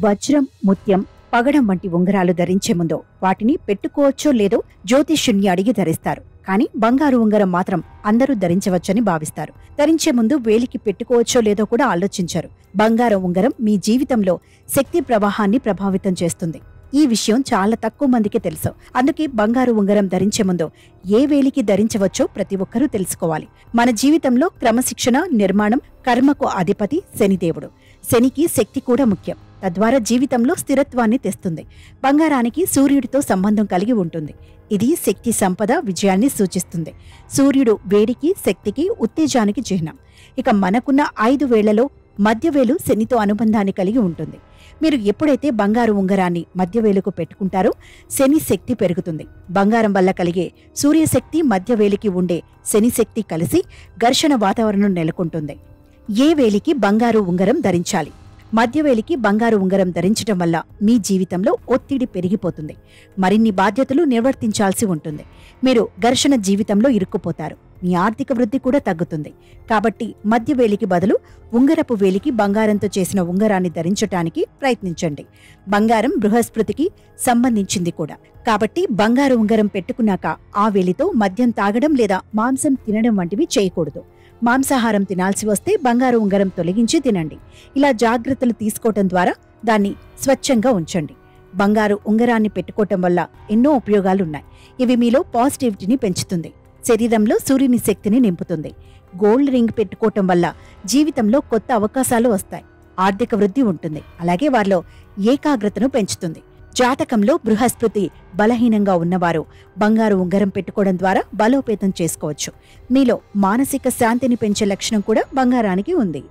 వజ్రం ముత్యం పగడం వంటి ఉంగరాలు ధరించే ముందు వాటిని పెట్టుకోవచ్చో లేదో జ్యోతిష్యుణ్ణి అడిగి ధరిస్తారు. కానీ బంగారు ఉంగరం మాత్రం అందరూ ధరించవచ్చని భావిస్తారు. ధరించే ముందు వేలికి పెట్టుకోవచ్చో లేదో కూడా ఆలోచించారు. బంగారం ఉంగరం మీ జీవితంలో శక్తి ప్రవాహాన్ని ప్రభావితం చేస్తుంది. ఈ విషయం చాలా తక్కువ మందికి తెలుసు. అందుకే బంగారు ఉంగరం ధరించే ముందు ఏ వేలికి ధరించవచ్చో ప్రతి ఒక్కరూ తెలుసుకోవాలి. మన జీవితంలో క్రమశిక్షణ నిర్మాణం కర్మకు అధిపతి శనిదేవుడు. శనికి శక్తి కూడా ముఖ్యం. తద్వారా జీవితంలో స్థిరత్వాన్ని తెస్తుంది. బంగారానికి సూర్యుడితో సంబంధం కలిగి ఉంటుంది. ఇది శక్తి సంపద విజయాన్ని సూచిస్తుంది. సూర్యుడు వేడికి శక్తికి ఉత్తేజానికి చిహ్నం. ఇక మనకున్న ఐదు వేళ్ళలో మధ్యవేలు శనితో అనుబంధాన్ని కలిగి ఉంటుంది. మీరు ఎప్పుడైతే బంగారు ఉంగరాన్ని మధ్యవేలుకు పెట్టుకుంటారో శని శక్తి పెరుగుతుంది. బంగారం వల్ల కలిగే సూర్యశక్తి మధ్యవేలికి ఉండే శని శక్తి కలిసి ఘర్షణ వాతావరణం నెలకొంటుంది. ఏ వేలికి బంగారు ఉంగరం ధరించాలి? మధ్యవేలికి బంగారు ఉంగరం ధరించడం వల్ల మీ జీవితంలో ఒత్తిడి పెరిగిపోతుంది. మరిన్ని బాధ్యతలు నిర్వర్తించాల్సి ఉంటుంది. మీరు ఘర్షణ జీవితంలో ఇరుక్కుపోతారు. మీ ఆర్థిక వృద్ధి కూడా తగ్గుతుంది. కాబట్టి మధ్యవేలికి బదులు ఉంగరపు వేలికి బంగారంతో చేసిన ఉంగరాన్ని ధరించటానికి ప్రయత్నించండి. బంగారం బృహస్పతికి సంబంధించింది కూడా. కాబట్టి బంగారు ఉంగరం పెట్టుకున్నాక ఆ వేలితో మద్యం తాగడం లేదా మాంసం తినడం వంటివి చేయకూడదు. మాంసాహారం తినాల్సి వస్తే బంగారు ఉంగరం తొలగించి తినండి. ఇలా జాగ్రత్తలు తీసుకోవటం ద్వారా దాన్ని స్వచ్ఛంగా ఉంచండి. బంగారు ఉంగరాన్ని పెట్టుకోవటం వల్ల ఎన్నో ఉపయోగాలున్నాయి. ఇవి మీలో పాజిటివిటీని పెంచుతుంది. శరీరంలో సూర్యుని శక్తిని నింపుతుంది. గోల్డ్ రింగ్ పెట్టుకోవటం వల్ల జీవితంలో కొత్త అవకాశాలు వస్తాయి. ఆర్థిక వృద్ధి ఉంటుంది. అలాగే వారిలో ఏకాగ్రతను పెంచుతుంది. జాతకంలో బృహస్పతి బలహీనంగా ఉన్నవారు. బంగారు ఉంగరం పెట్టుకోవడం ద్వారా బలోపేతం చేసుకోవచ్చు. మీలో మానసిక శాంతిని పెంచే లక్షణం కూడా బంగారానికి ఉంది.